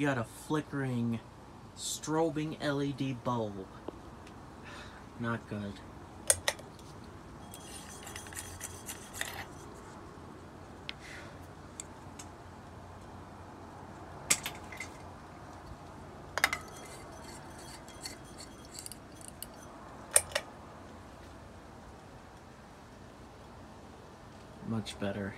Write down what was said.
you got a flickering, strobing LED bulb. Not good. Much better.